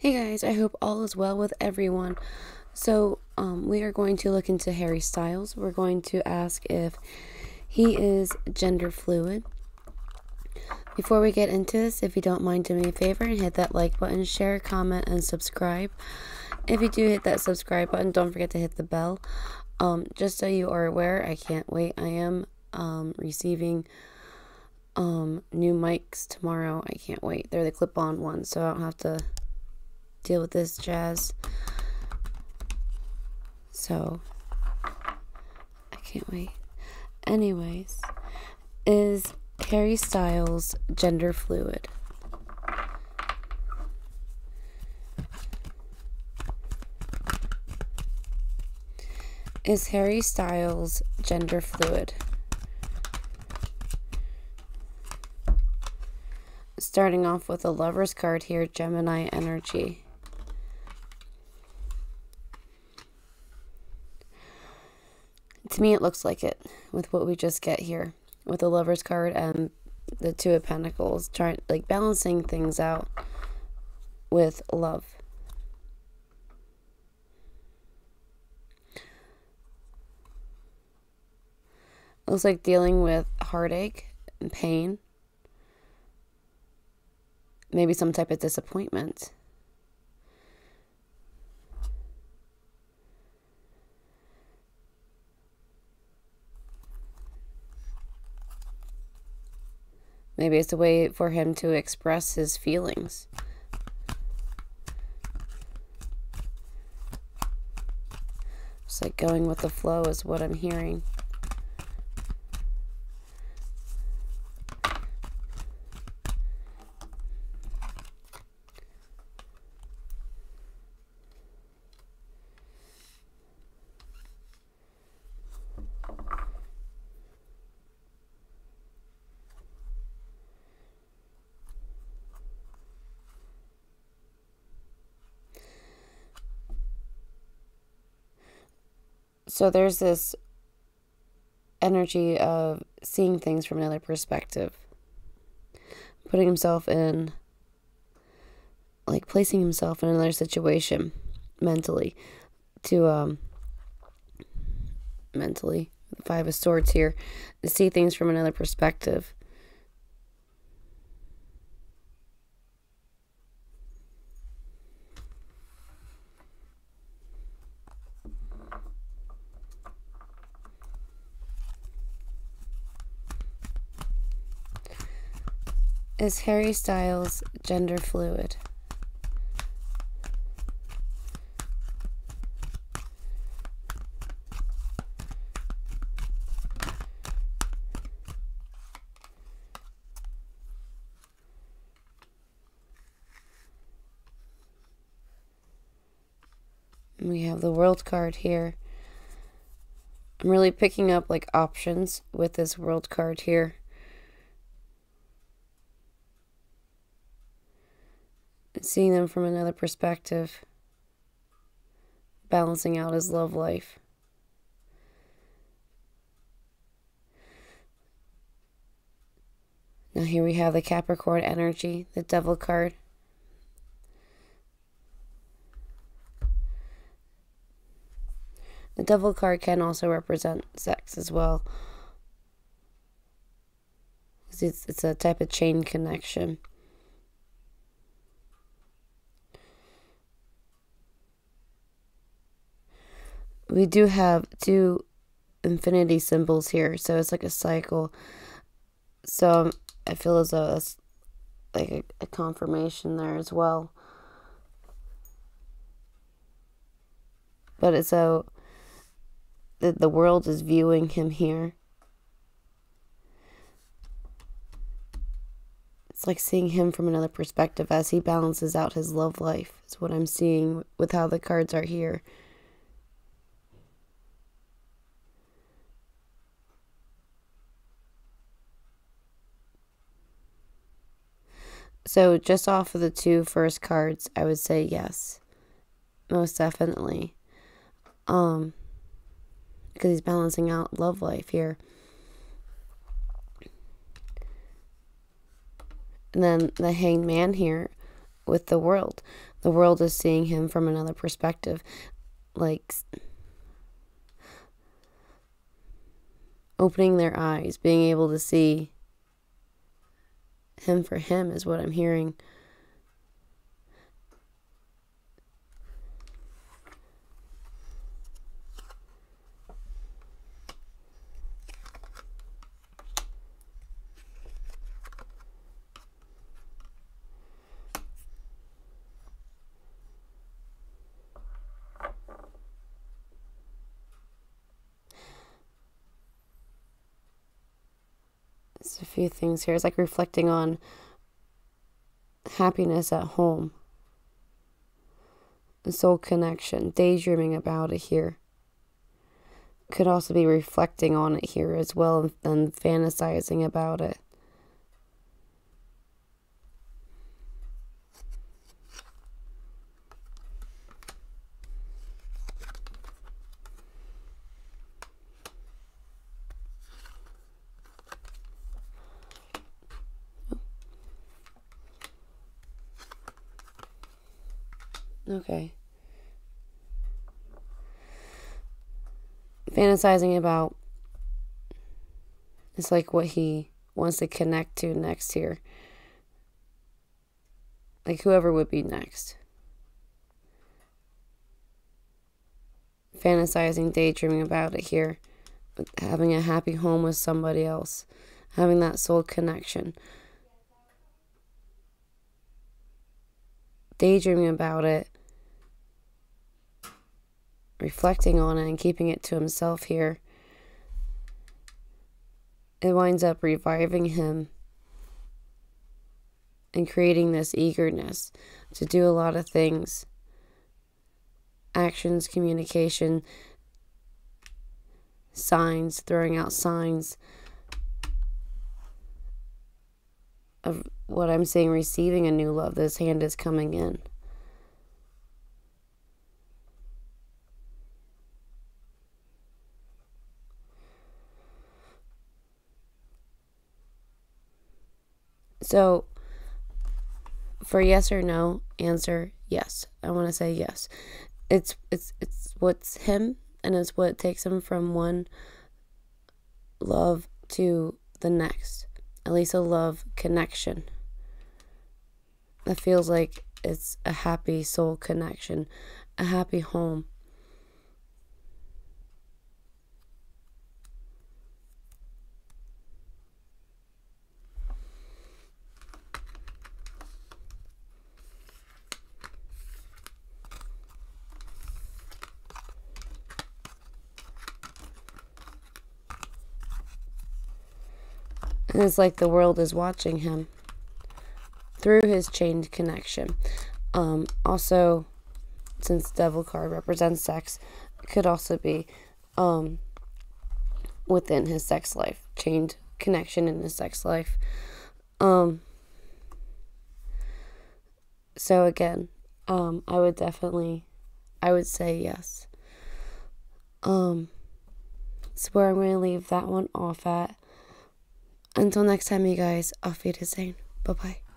Hey guys, I hope all is well with everyone. So, um, we are going to look into Harry Styles. We're going to ask if he is gender fluid. Before we get into this, if you don't mind doing me a favor and hit that like button, share, comment, and subscribe. If you do hit that subscribe button, don't forget to hit the bell. Um, just so you are aware, I can't wait. I am um, receiving um, new mics tomorrow. I can't wait. They're the clip on ones, so I don't have to deal with this jazz. So, I can't wait. Anyways, is Harry Styles gender fluid? Is Harry Styles gender fluid? Starting off with a lover's card here, Gemini energy. To me, it looks like it with what we just get here with the Lover's card and the Two of Pentacles, trying like balancing things out with love. It looks like dealing with heartache and pain, maybe some type of disappointment. Maybe it's a way for him to express his feelings. Just like going with the flow is what I'm hearing. So there's this energy of seeing things from another perspective, putting himself in, like placing himself in another situation mentally to, um, mentally, Five of Swords here, to see things from another perspective. Is Harry Styles gender fluid? We have the world card here. I'm really picking up like options with this world card here. Seeing them from another perspective, balancing out his love life. Now, here we have the Capricorn energy, the Devil card. The Devil card can also represent sex as well. It's, it's a type of chain connection. We do have two infinity symbols here, so it's like a cycle. So um, I feel as though it's like a, a confirmation there as well. But it's so the, the world is viewing him here. It's like seeing him from another perspective as he balances out his love life, is what I'm seeing with how the cards are here. So just off of the two first cards, I would say yes. Most definitely. Um because he's balancing out love life here. And then the hanged man here with the world. The world is seeing him from another perspective. Like opening their eyes, being able to see him for him is what I'm hearing. There's a few things here. It's like reflecting on happiness at home, soul connection, daydreaming about it here. Could also be reflecting on it here as well and fantasizing about it. Okay. Fantasizing about it's like what he wants to connect to next here. Like whoever would be next. Fantasizing, daydreaming about it here. Having a happy home with somebody else. Having that soul connection. Daydreaming about it reflecting on it and keeping it to himself here, it winds up reviving him and creating this eagerness to do a lot of things actions, communication, signs, throwing out signs of what I'm saying, receiving a new love. This hand is coming in. So, for yes or no, answer yes. I want to say yes. It's it's it's what's him and it's what takes him from one love to the next. At least a love connection. That feels like it's a happy soul connection, a happy home. And it's like the world is watching him through his chained connection. Um, also, since Devil card represents sex, could also be um, within his sex life, chained connection in his sex life. Um, so again, um, I would definitely, I would say yes. Um, so where I'm going to leave that one off at. Until next time, you guys, auf Wiedersehen. Bye bye.